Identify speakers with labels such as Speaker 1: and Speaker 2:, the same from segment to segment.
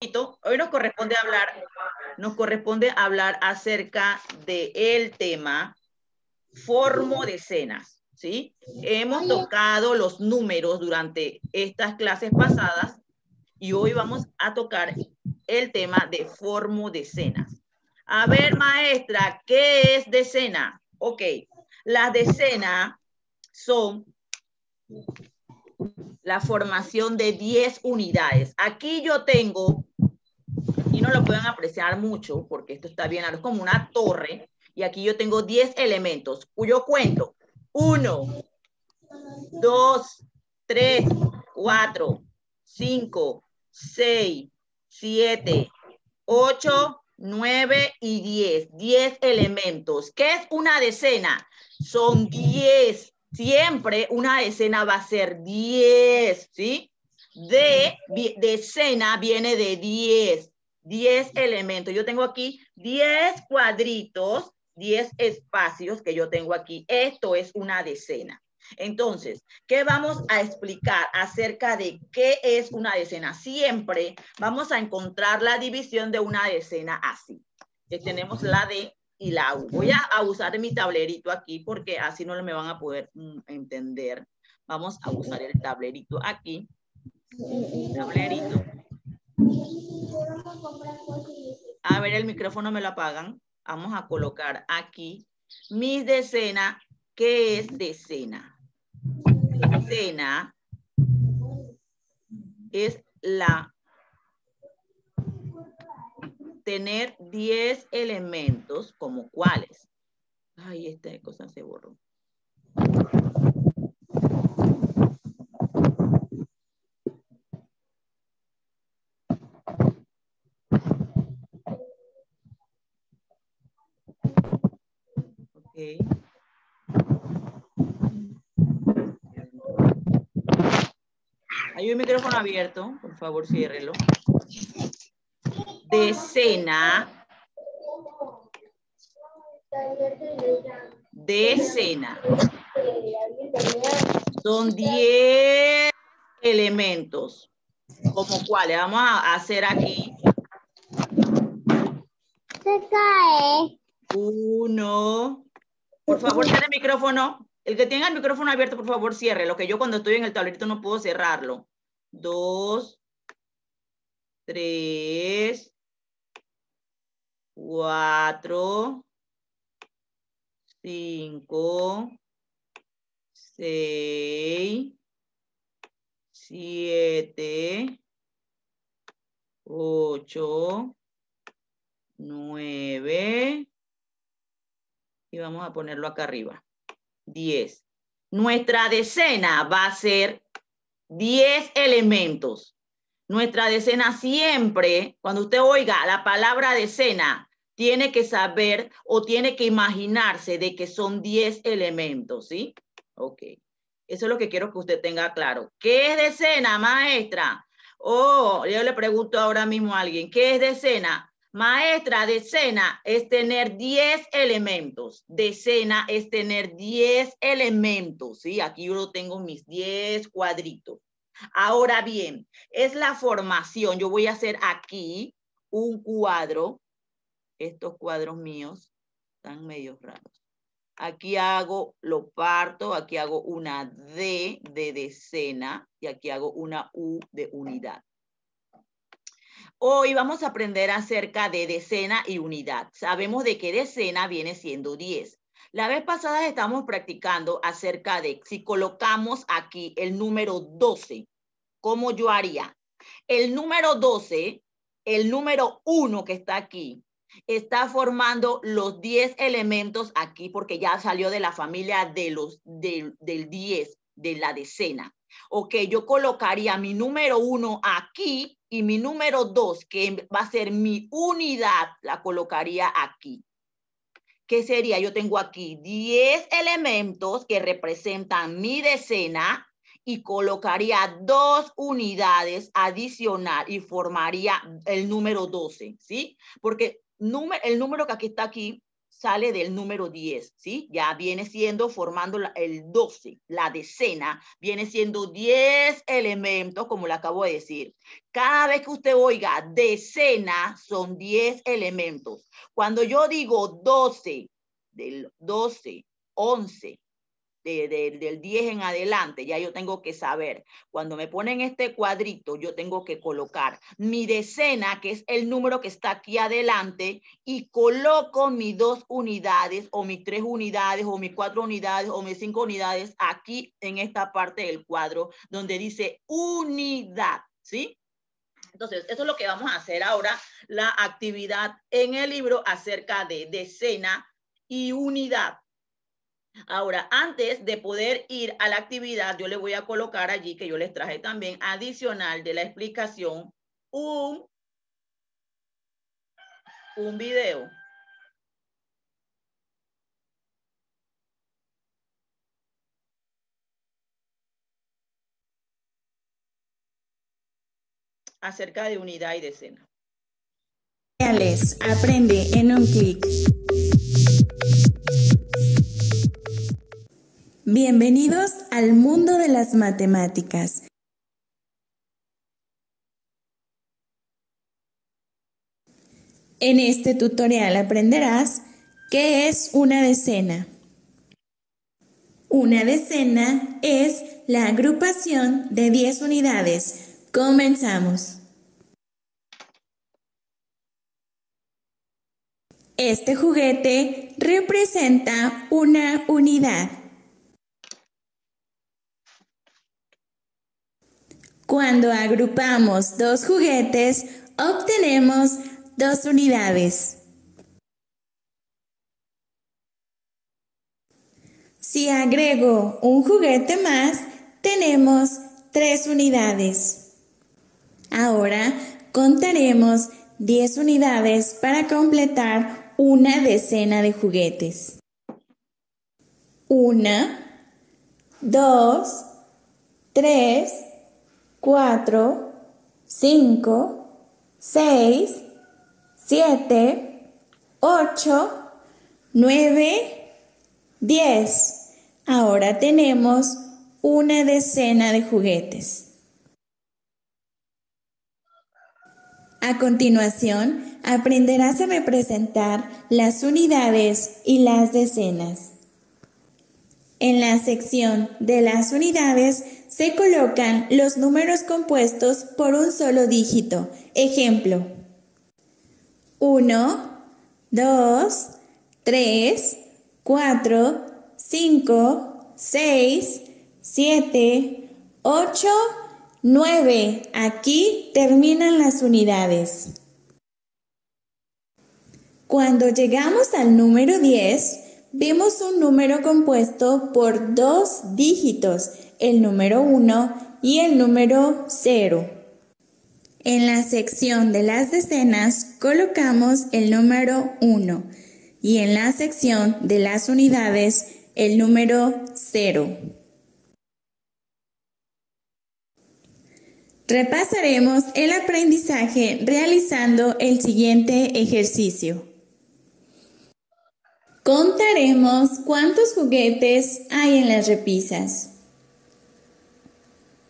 Speaker 1: Hoy nos corresponde hablar, nos corresponde hablar acerca del el tema formo de escenas, ¿sí? Hemos tocado los números durante estas clases pasadas y hoy vamos a tocar el tema de formo de escenas. A ver, maestra, ¿qué es decena? Ok, las decenas son la formación de 10 unidades. Aquí yo tengo, no lo pueden apreciar mucho porque esto está bien, es como una torre, y aquí yo tengo 10 elementos, cuyo cuento, 1, 2, 3, 4, 5, 6, 7, 8, 9 y 10. 10 elementos. ¿Qué es una decena? Son 10 Siempre una escena va a ser 10, ¿sí? De, de escena viene de 10, 10 elementos. Yo tengo aquí 10 cuadritos, 10 espacios que yo tengo aquí. Esto es una decena. Entonces, ¿qué vamos a explicar acerca de qué es una decena? Siempre vamos a encontrar la división de una decena así. Que tenemos la de y la U. Voy a, usar mi tablerito aquí porque así no me van a poder mm, entender. Vamos a usar el tablerito aquí. Tablerito. A ver, el micrófono me lo apagan. Vamos a colocar aquí mis decenas. ¿Qué es decena? Decena es la tener 10 elementos como cuáles. Ay, esta cosa se borró. Okay. Hay un micrófono abierto, por favor, ciérrelo decena, decena. Son 10 elementos. ¿Como cuáles? Vamos a hacer aquí.
Speaker 2: Se cae.
Speaker 1: Uno. Por favor, cierre el micrófono. El que tenga el micrófono abierto, por favor, cierre. Lo que yo cuando estoy en el tablerito no puedo cerrarlo. Dos. Tres cuatro, cinco, seis, siete, ocho, nueve, y vamos a ponerlo acá arriba, diez. Nuestra decena va a ser diez elementos. Nuestra decena siempre, cuando usted oiga la palabra decena, tiene que saber o tiene que imaginarse de que son 10 elementos, ¿sí? Ok. Eso es lo que quiero que usted tenga claro. ¿Qué es decena, maestra? Oh, yo le pregunto ahora mismo a alguien, ¿qué es decena? Maestra, decena es tener 10 elementos. Decena es tener 10 elementos, ¿sí? Aquí yo tengo mis 10 cuadritos. Ahora bien, es la formación. Yo voy a hacer aquí un cuadro estos cuadros míos están medio raros. Aquí hago, lo parto, aquí hago una D de decena y aquí hago una U de unidad. Hoy vamos a aprender acerca de decena y unidad. Sabemos de que decena viene siendo 10. La vez pasada estamos practicando acerca de si colocamos aquí el número 12, ¿cómo yo haría? El número 12, el número 1 que está aquí, está formando los 10 elementos aquí porque ya salió de la familia de los, del 10, de la decena. Ok, yo colocaría mi número 1 aquí y mi número 2, que va a ser mi unidad, la colocaría aquí. ¿Qué sería? Yo tengo aquí 10 elementos que representan mi decena y colocaría dos unidades adicional y formaría el número 12, ¿sí? Porque el número que aquí está aquí sale del número 10, ¿sí? Ya viene siendo formando el 12, la decena, viene siendo 10 elementos, como le acabo de decir. Cada vez que usted oiga decena, son 10 elementos. Cuando yo digo 12, del 12, 11, del 10 en adelante, ya yo tengo que saber. Cuando me ponen este cuadrito, yo tengo que colocar mi decena, que es el número que está aquí adelante, y coloco mis dos unidades, o mis tres unidades, o mis cuatro unidades, o mis cinco unidades aquí en esta parte del cuadro, donde dice unidad, ¿sí? Entonces, eso es lo que vamos a hacer ahora, la actividad en el libro acerca de decena y unidad. Ahora, antes de poder ir a la actividad, yo le voy a colocar allí, que yo les traje también, adicional de la explicación, un, un video. acerca de unidad y decena.
Speaker 3: Aprende en un clic. Bienvenidos al mundo de las matemáticas. En este tutorial aprenderás qué es una decena. Una decena es la agrupación de 10 unidades. Comenzamos. Este juguete representa una unidad. Cuando agrupamos dos juguetes, obtenemos dos unidades. Si agrego un juguete más, tenemos tres unidades. Ahora contaremos 10 unidades para completar una decena de juguetes. Una, dos, tres, 4, 5, 6, 7, 8, 9, 10. Ahora tenemos una decena de juguetes. A continuación, aprenderás a representar las unidades y las decenas. En la sección de las unidades se colocan los números compuestos por un solo dígito. Ejemplo. 1, 2, 3, 4, 5, 6, 7, 8, 9. Aquí terminan las unidades. Cuando llegamos al número 10, vemos un número compuesto por dos dígitos el número 1 y el número 0. En la sección de las decenas colocamos el número 1 y en la sección de las unidades el número 0. Repasaremos el aprendizaje realizando el siguiente ejercicio. Contaremos cuántos juguetes hay en las repisas.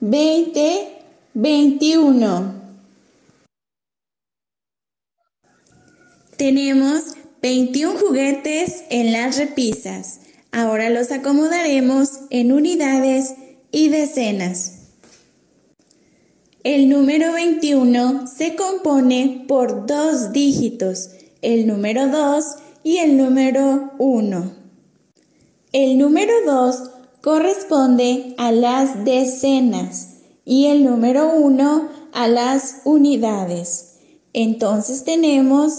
Speaker 3: 20, 21. Tenemos 21 juguetes en las repisas. Ahora los acomodaremos en unidades y decenas. El número 21 se compone por dos dígitos, el número 2 y el número 1. El número 2 corresponde a las decenas y el número 1 a las unidades. Entonces tenemos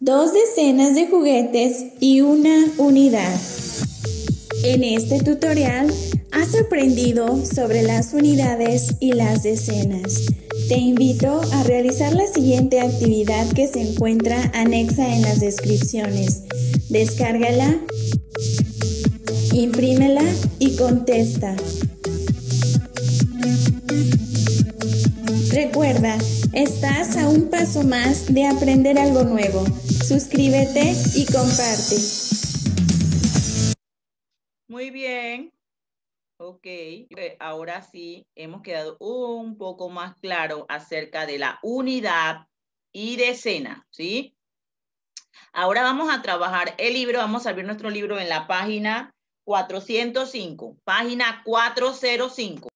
Speaker 3: dos decenas de juguetes y una unidad. En este tutorial has aprendido sobre las unidades y las decenas. Te invito a realizar la siguiente actividad que se encuentra anexa en las descripciones. Descárgala, imprímela y contesta. Recuerda, estás a un paso más de aprender algo nuevo. Suscríbete y comparte.
Speaker 1: Muy bien. Ok, ahora sí hemos quedado un poco más claro acerca de la unidad y decena, ¿sí? Ahora vamos a trabajar el libro, vamos a abrir nuestro libro en la página 405, página 405.